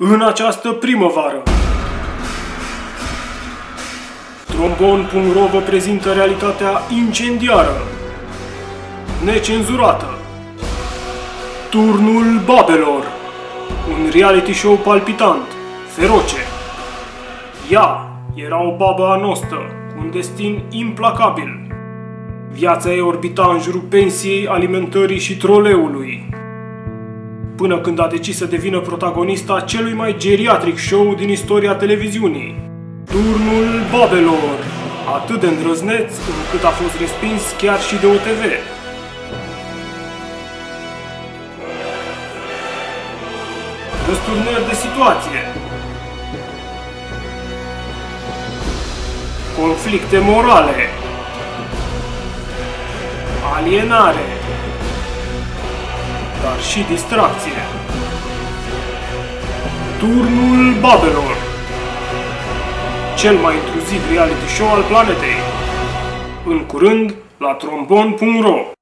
În această primăvară, Trombon.ro vă prezintă realitatea incendiară, necenzurată. Turnul Babelor, un reality show palpitant, feroce. Ea era o babă anostă, cu un destin implacabil. Viața ei orbita în jurul pensiei, alimentării și troleului până când a decis să devină protagonista celui mai geriatric show din istoria televiziunii. Turnul Babelor, atât de îndrăzneț încât a fost respins chiar și de OTV. Răsturnări de situație, conflicte morale, alienare, dar și distracție. Turnul Babelor Cel mai intruziv reality show al planetei. În curând, la trombon.ro